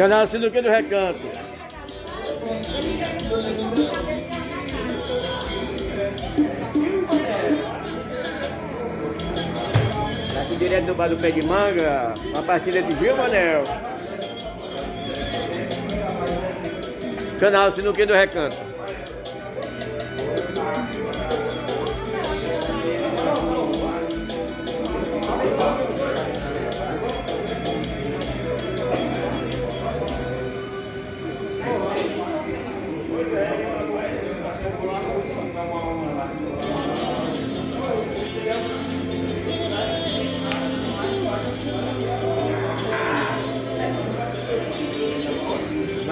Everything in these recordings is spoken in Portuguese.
Canal Sinuquinha do Recanto. Aqui direto do bar do pé de manga, a partida de Gil Manel. Canal Sinuquinha do Recanto.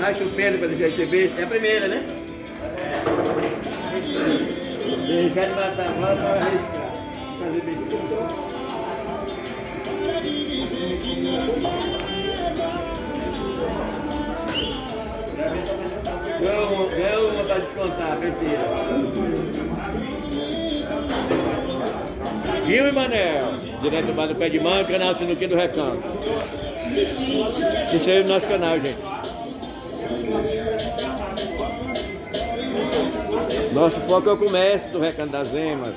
Baixa o pênalti para receber. É a primeira, né? Deixar de matar a bola para arriscar. Fazer bem. Uma para descontar, besteira. Gil e Manel, direto do bar do Pé de Mão, canal Sinuquinha do Recanto. Se inscreve no nosso canal, gente. Nosso foco é o comércio do Recanto das Emas.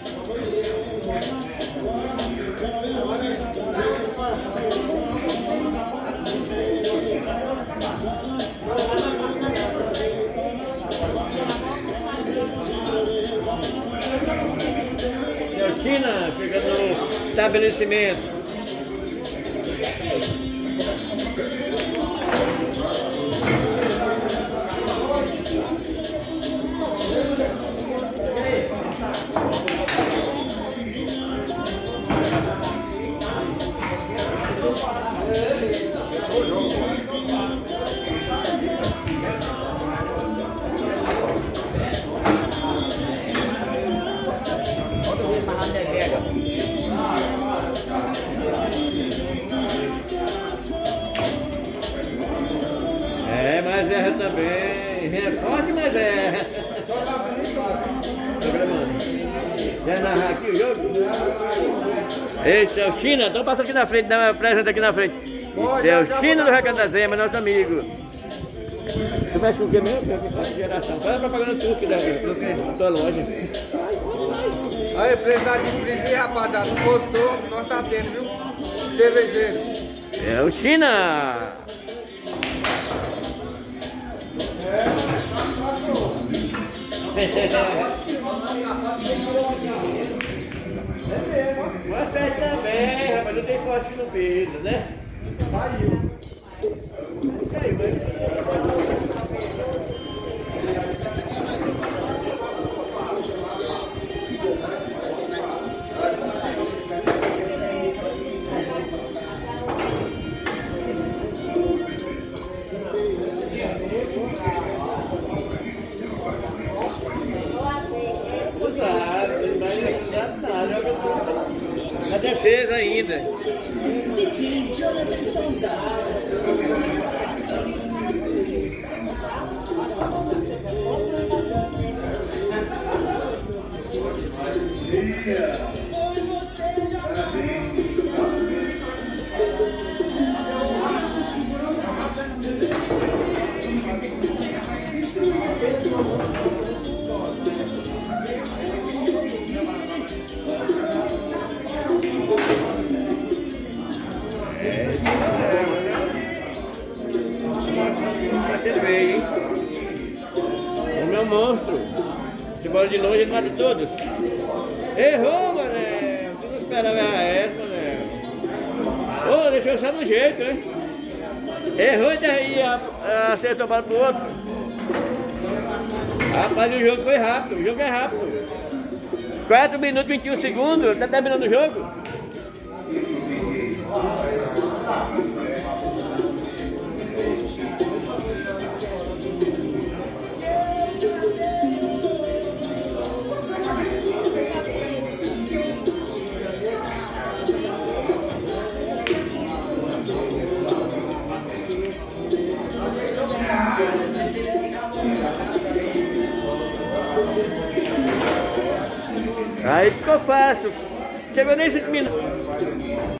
China chegando no estabelecimento. É, Esse é o China, então passa aqui na frente, dá uma presente aqui na frente. Esse é o China do Recanto da Zema, nosso amigo. Tu mexe com o que mesmo? Geração. Faz a propaganda tua aqui da, da tua loja. Aí, precisar de freezer, rapaziada, expositor, nós tá tendo, viu? Cervejeiro. É o China. Mas pede também, rapaz, não tem forte no peso, né? Saiu. Saiu, mas... na defesa ainda. DJ Jonathan Souza. Ele veio, hein? O meu monstro. Se bola de longe, ele mata todos. Errou, mané. Tu não esperava essa, mané. Ô, deixou só no jeito, hein? Errou e daí a- a- acertou a bola pro outro. Rapaz, o jogo foi rápido. O jogo é rápido. 4 minutos e 21 segundos. Tá terminando o jogo. Aí ficou fácil. Chegou nem 5 minutos.